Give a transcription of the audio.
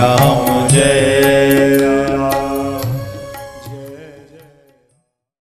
Ram Jai